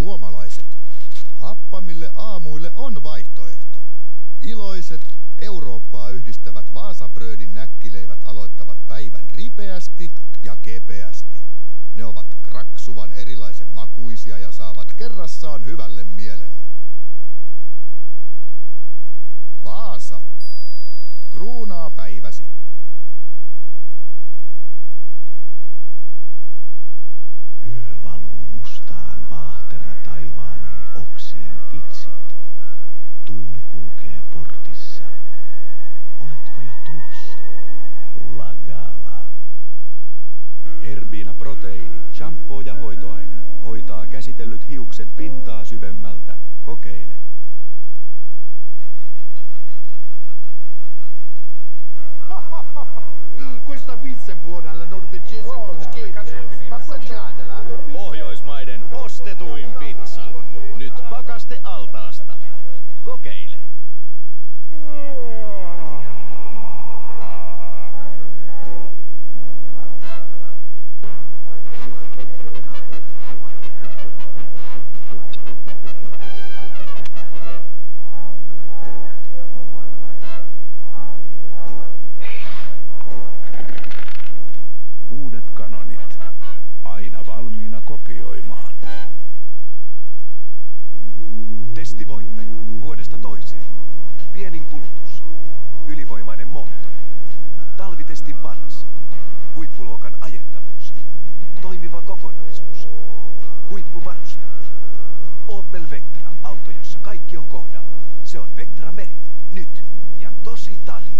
Suomalaiset, happamille aamuille on vaihtoehto. Iloiset, Eurooppaa yhdistävät Vaasabrödin näkkileivät aloittavat päivän ripeästi ja kepeästi. Ne ovat kraksuvan erilaisen makuisia ja saavat kerrassaan hyvälle mielelle. Vaasa, kruunaa päiväsi. Kulkee portissa. Oletko jo tulossa? Lagala. Herbiina proteiini, shampoo ja hoitoaine. Hoitaa käsitellyt hiukset pintaa syvemmältä. Kokeile. Questa pizza è buona alla norvegese ostetuin kanonit. Aina valmiina kopioimaan. Testivoittaja vuodesta toiseen. Pienin kulutus. Ylivoimainen moottori. Talvitestin paras. Huippuluokan ajettavuus. Toimiva kokonaisuus. Huippuvaruste. Opel Vectra. Auto, jossa kaikki on kohdallaan. Se on Vectra Merit. Nyt. Ja tosi tarjous.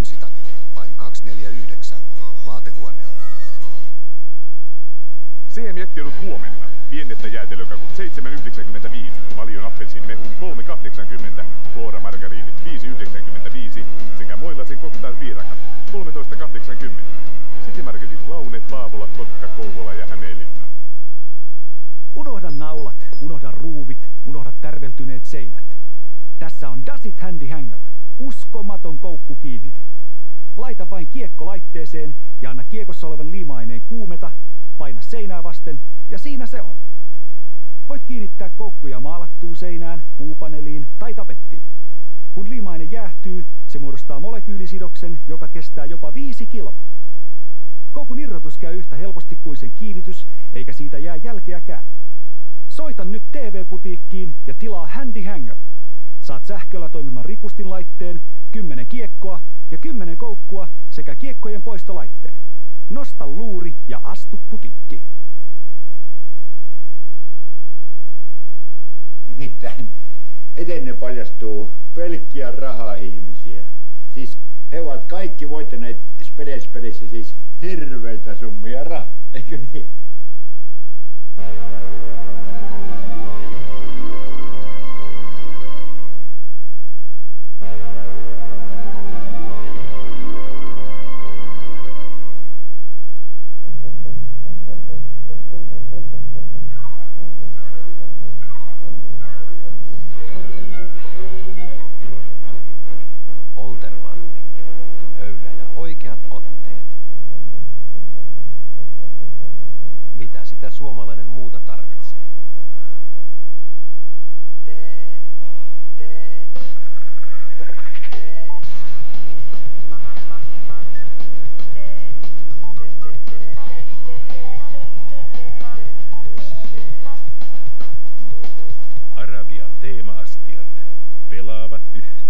Nyt kansitakit, vain 249, vaatehuoneelta. CM jättiölut huomenna. Piennettä jäätelökakut 7,95, valion appelsiinimehu 3,80, Flora margariinit 5,95 sekä Moilasin cocktail piirakat 13,80. City Marketit Laune, Paavola, Kotka, Kouvola ja Hämeenlinna. Unohda naulat, unohda ruuvit, unohda tärveltyneet seinät. Tässä on Dasit Handy Hanger. Uskomaton koukkukiinnite. Laita vain kiekko laitteeseen ja anna kiekossa olevan liima-aineen kuumeta, paina seinää vasten ja siinä se on. Voit kiinnittää koukkuja maalattuun seinään, puupaneliin tai tapettiin. Kun liimaine jäähtyy, se muodostaa molekyylisidoksen, joka kestää jopa viisi kiloa. Koukun irrotus käy yhtä helposti kuin sen kiinnitys, eikä siitä jää jälkeäkään. Soita nyt TV-putiikkiin ja tilaa Handy Hanger. Saat sähköllä toimivan ripustinlaitteen, 10 kiekkoa ja 10 koukkua sekä kiekkojen poistolaitteen. Nosta luuri ja astu putiikkiin. Nimittäin etenne paljastuu pelkkiä raha-ihmisiä. Siis he ovat kaikki voittaneet Spedes-pelissä siis hirveitä summia rahaa, eikö niin? Oltermanni. Höylä ja oikeat otteet. Mitä sitä suomalainen muuta tarvitsee? Arabian teemaastiat pelaavat yhteen.